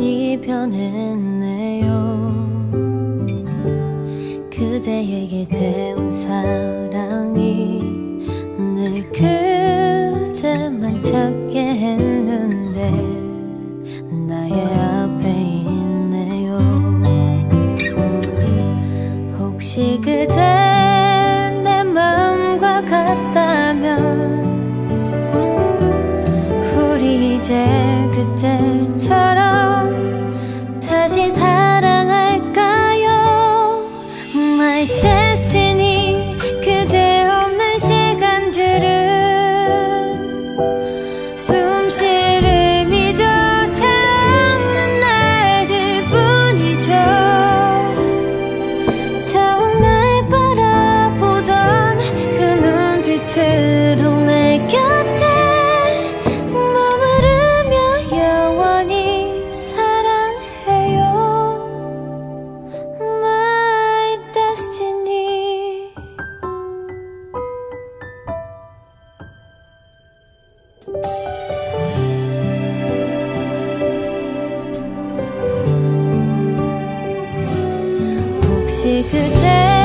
많이 변했네요. 그대에게 배운 사랑이 늘 그대만 찾게 했는데 나의 앞에 있네요. 혹시 그대 내 마음과 같다면 우리 이제 그때 혹시 그대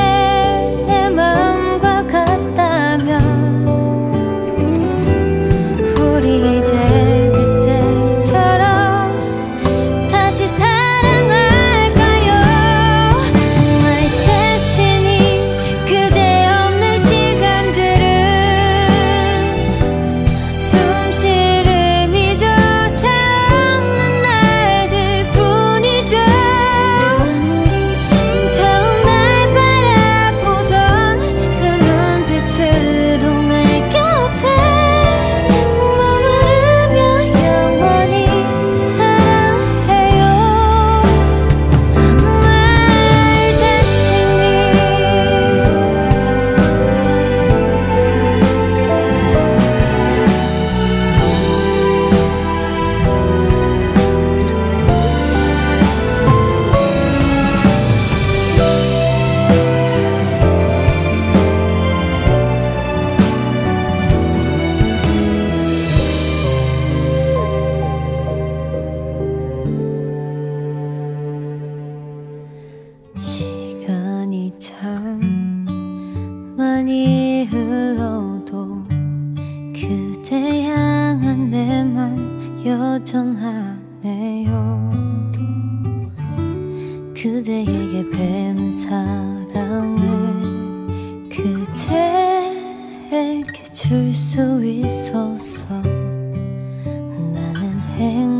시간이 참 많이 흘러도 그대 향한 내 맘 여전하네요. 그대에게 배운 사랑을 그대에게 줄 수 있어서 나는 행